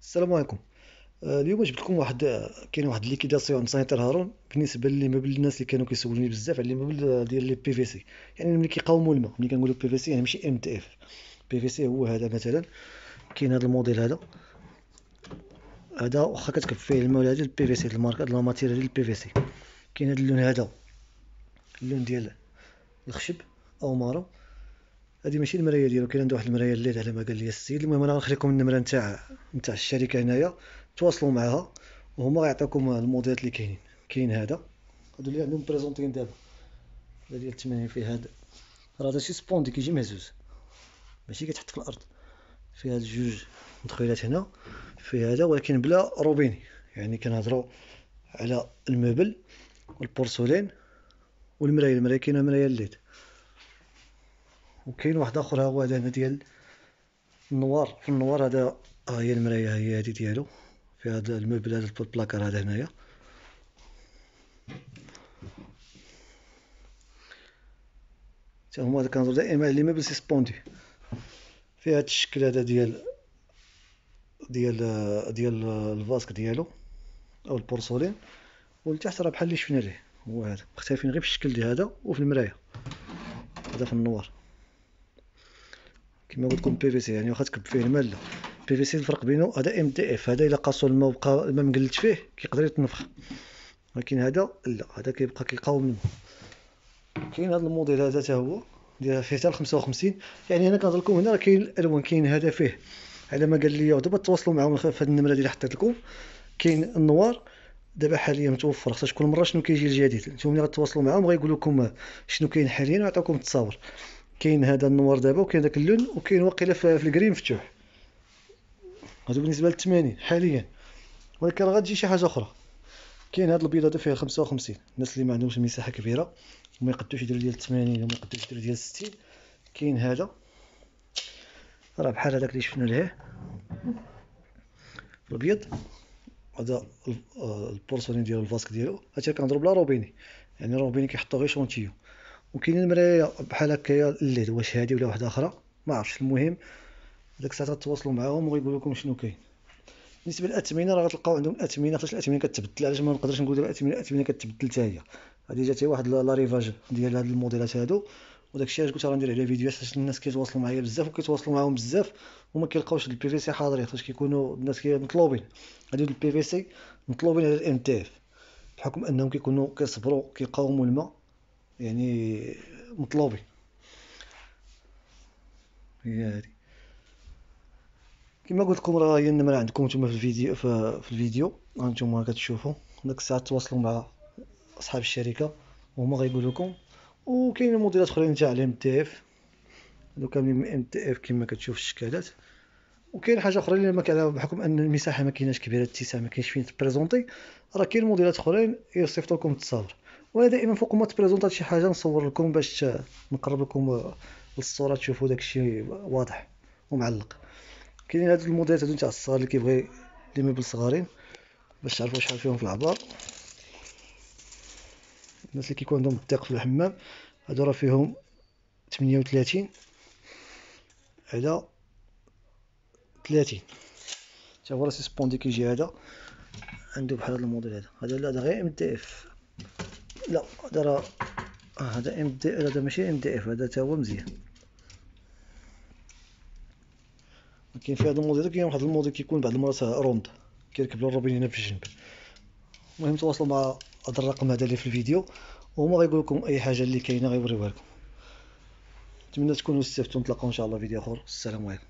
السلام عليكم. آه، اليوم جبت لكم واحد كاين واحد liquidation sanitaire هارون بالنسبة لل meubles الناس اللي كانوا كيسولوني بزاف على ال meubles ديال les PVC يعني ملي كيقاوموا الماء ملي كنقولوا PVC يعني ماشي ام تي اف بي في سي هو هذا مثلا كاين هذا الموديل هذا. هذا واخا كتكب فيه الماء ولا هذا ال PVC الماركه la matière ديال ال PVC كاين هذا اللون هذا اللون ديال الخشب أو marron. هذه ماشي المرايه ديالو كاين عنده واحد المرايه ال LED على ما قال لي السيد المهم أنا غنخليكم النمرة نتاع نتاع الشركة هنايا تواصلوا معها وهما غيعطيوكم الموديلات اللي كاينين. كاين هذا. هادو اللي عندهم présentés دابا. هذا ديال 80 فيه هذا راه هذا suspendu كيجي مهزوز. ماشي كيتحط في الأرض. فيه هاد جوج مدخلات هنا فيه هذا ولكن بلا روبيني. يعني كنهضروا على ال meuble وال porcelaine والمرايه المرايه كاينة مرايه ال LED وكاين واحد آخر هو هذا هنا ديال ال noir. في ال noir هذا هي المرايه هي هذه ديالو. في هذا ال meuble هذا البلاكار هذا هنايا. حتى هما كنهضرو دائما على les meubles suspendus فيه هذا الشكل هذا ديال ديال ديال ال vasque ديالو أو ال porcelaine. والتحت راه بحال اللي شفنا ليه. هو هذا. مختلفين غير في الشكل ديال هذا وفي المرايه هذا في ال noir. كما قلت لكم PVC يعني واخا تكب فيه الماء لا PVC الفرق بينه هذا MDF هذا إلا قاسو الماء وبقى الماء مقلت فيه كيقدر يتنفخ. ولكن هذا لا هذا كيبقى كيقاوم الماء كاين هذا الموديل هذا حتى هو ديال فيه حتى 55 يعني أنا كنهضر لكم هنا راه كاين الألوان كاين هذا فيه. على ما قال لي ودابا تواصلوا معاهم في هذه النمرة اللي حطيت لكم. كاين النوار دابا حاليا متوفر خصها كل مرة شنو كيجي الجديد. نتوما ملي غتواصلوا معاهم غيقولوا لكم شنو كاين حاليا ويعطيوكم التصاور كاين هذا النوار دابا وكاين داك اللون وكاين واقيلا في الكريم مفتوح هادو بالنسبة ل 80 حاليا. ولكن راه غتجي شي حاجة أخرى. كاين هاد البيض هذا فيه 55 الناس اللي ما عندهمش مساحة كبيرة وما يقدوش يديروا ديال 80 وما يقدوش يديروا ديال 60 كاين هذا. راه بحال هذاك اللي شفنا ليه. الابيض هذا ال porcelaine ديالو ال vasque ديالو. هادشي كنهضروا بلا روبيني. يعني روبيني كيحطوا غير échantillon. وكاين المرايه بحال هكايا ال LED واش هادي ولا واحدة أخرى ما عرفتش المهم ديك الساعة غتواصلوا معاهم ويقولوا لكم شنو كاين. بالنسبة للأثمنة راه غتلقاو عندهم الاثمنه خاطر الأثمنة كتبدل علاش ما نقدرش نقول الأثمنة الأثمنة كتبدل حتى هي. هذه جات واحد l'arrivage ديال هاد الموديلات هادو. وداك الشيء علاش قلت غندير عليه فيديوهات حيت الناس كيتواصلوا معايا بزاف وكيتواصلوا معاهم بزاف وما كيلقاوش ال PVC حاضرين حيت كيكونوا الناس مطلوبين. هادو ال PVC مطلوبين على ال MDF بحكم أنهم كيكونوا كيصبروا كيقاوموا الماء. يعني مطلوبين هي كما قلت لكم راه هي النمرة عندكم نتوما في الفيديو في, في الفيديو هانتوما كتشوفوا ديك الساعة تواصلوا مع أصحاب الشركة وهما غيقولوا لكم. وكاين موديلات أخرين تاع ال MDF هادو كاملين MDF كما كتشوف الشكالات. وكاين حاجة أخرى اللي ما بحكم أن المساحة ما كايناش كبيرة الاتساع ما كاينش فين ت présenter راه كاين موديلات أخرين يصيفطوا لكم التصاور وأنا دائما فوق ما ت présenter شي حاجة نصور لكم باش نقرب لكم الصورة تشوفوا داكشي واضح ومعلق. كاينين هاد الموديلات هادو تاع الصغار اللي كيبغي les meubles صغارين باش تعرفوا شحال فيهم في العبار. الناس اللي كيكون عندهم الضيق في الحمام هادو راه فيهم 38 على 30 تا هو راه suspendu كيجي هذا عنده بحال هذا الموديل هذا. هذا لا غير MDF. لا هذا هذا ام دي هذا ماشي MDF هذا تا هو مزيان. كاين في هذا الموديل كاين واحد الموديل كيكون بعض المرات rond كيركب الروبين هنا في الجنب. المهم تواصلوا مع هذا الرقم هذا اللي في الفيديو وهما غيقول لكم أي حاجة اللي كاينة غيوريوها لكم. نتمنى تكونوا استفدتوا نتلاقاو إن شاء الله فيديو آخر. السلام عليكم.